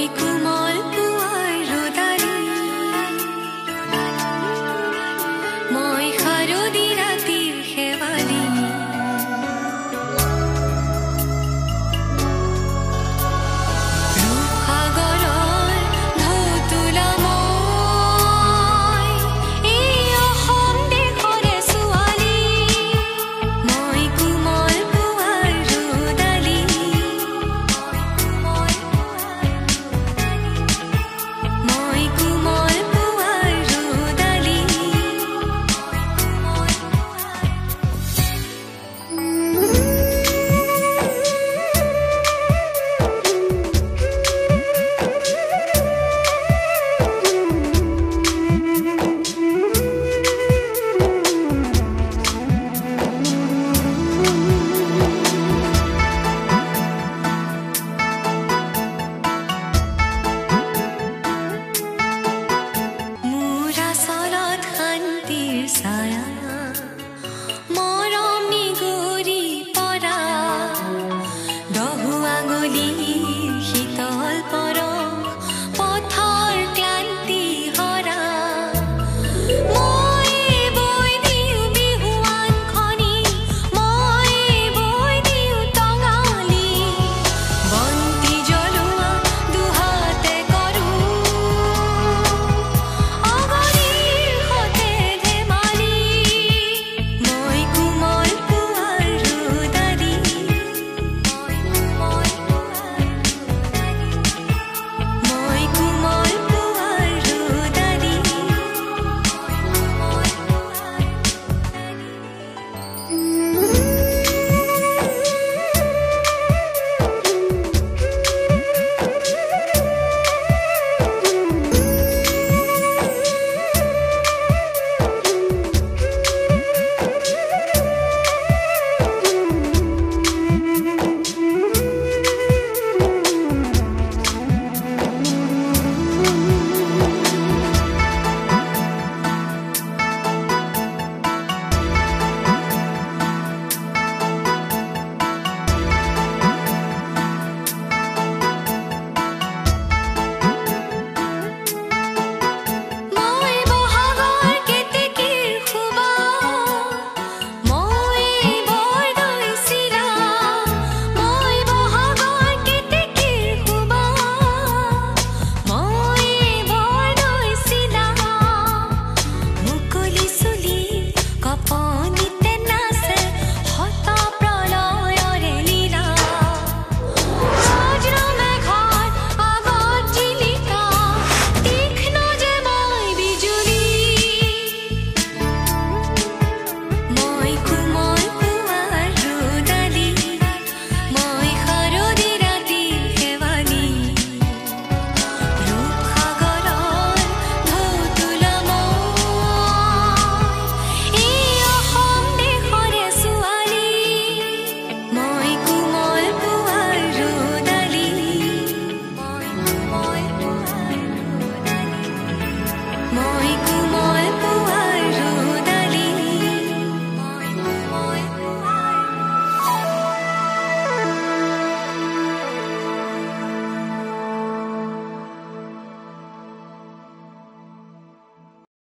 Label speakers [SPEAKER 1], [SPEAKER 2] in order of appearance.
[SPEAKER 1] we could Cool.